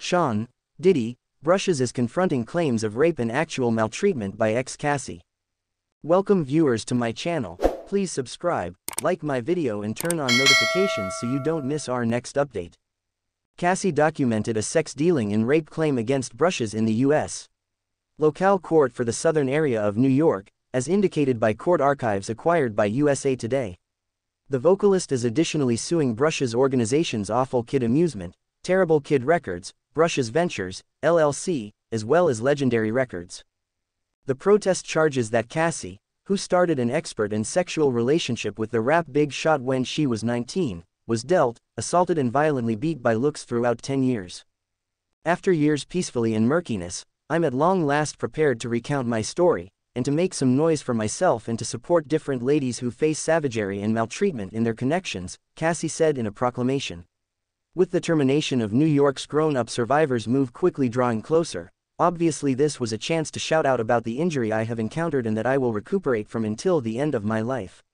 Sean, Diddy, brushes is confronting claims of rape and actual maltreatment by ex-Cassie. Welcome viewers to my channel, please subscribe, like my video and turn on notifications so you don't miss our next update. Cassie documented a sex dealing and rape claim against brushes in the U.S. Locale court for the southern area of New York, as indicated by court archives acquired by USA Today. The vocalist is additionally suing Brush's organizations Awful Kid Amusement, Terrible Kid Records, Brush's Ventures, LLC, as well as Legendary Records. The protest charges that Cassie, who started an expert in sexual relationship with the rap Big Shot when she was 19, was dealt, assaulted and violently beat by looks throughout 10 years. After years peacefully in murkiness, I'm at long last prepared to recount my story, and to make some noise for myself and to support different ladies who face savagery and maltreatment in their connections, Cassie said in a proclamation. With the termination of New York's grown-up survivors move quickly drawing closer, obviously this was a chance to shout out about the injury I have encountered and that I will recuperate from until the end of my life.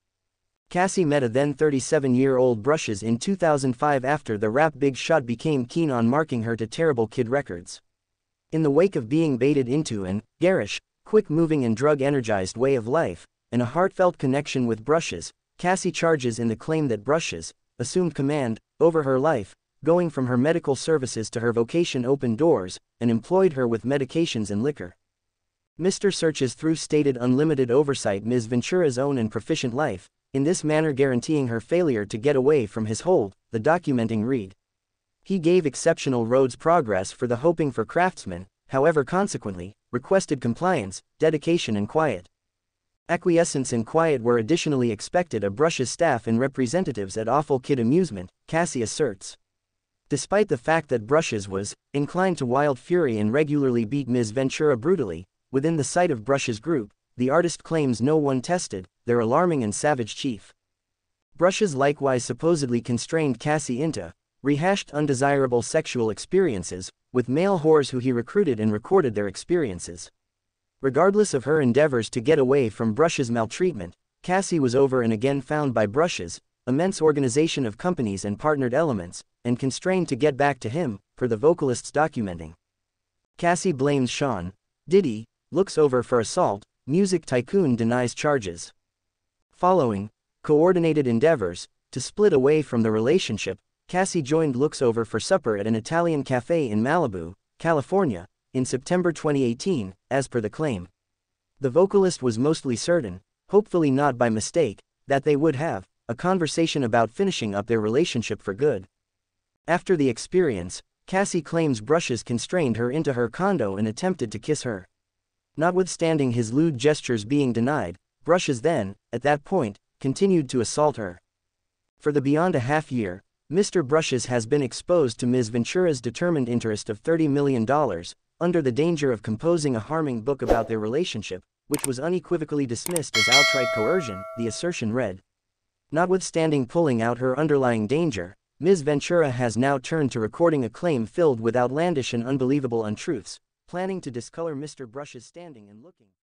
Cassie met a then 37-year-old Brushes in 2005 after the rap Big Shot became keen on marking her to Terrible Kid Records. In the wake of being baited into an garish, quick-moving and drug-energized way of life, and a heartfelt connection with Brushes, Cassie charges in the claim that Brushes assumed command over her life, going from her medical services to her vocation opened doors, and employed her with medications and liquor. Mr. Searches through stated unlimited oversight Ms. Ventura's own and proficient life, in this manner guaranteeing her failure to get away from his hold, the documenting read. He gave exceptional roads progress for the hoping for craftsmen, however consequently, requested compliance, dedication and quiet. Acquiescence and quiet were additionally expected of Brush's staff and representatives at Awful Kid Amusement, Cassie asserts. Despite the fact that Brushes was inclined to wild fury and regularly beat Ms. Ventura brutally, within the sight of Brushes group, the artist claims no one tested their alarming and savage chief. Brushes likewise supposedly constrained Cassie into rehashed undesirable sexual experiences with male whores who he recruited and recorded their experiences. Regardless of her endeavors to get away from Brushes' maltreatment, Cassie was over and again found by Brushes, immense organization of companies and partnered elements, and constrained to get back to him, for the vocalist's documenting. Cassie blames Sean. Diddy, looks over for assault, music tycoon denies charges. Following, coordinated endeavors, to split away from the relationship, Cassie joined Looks Over for supper at an Italian cafe in Malibu, California, in September 2018, as per the claim. The vocalist was mostly certain, hopefully not by mistake, that they would have a conversation about finishing up their relationship for good. After the experience, Cassie claims Brushes constrained her into her condo and attempted to kiss her. Notwithstanding his lewd gestures being denied, Brushes then, at that point, continued to assault her. For the beyond a half year, Mr. Brushes has been exposed to Ms. Ventura's determined interest of $30 million, under the danger of composing a harming book about their relationship, which was unequivocally dismissed as outright coercion, the assertion read. Notwithstanding pulling out her underlying danger, Ms. Ventura has now turned to recording a claim filled with outlandish and unbelievable untruths, planning to discolor Mr. Brush's standing and looking.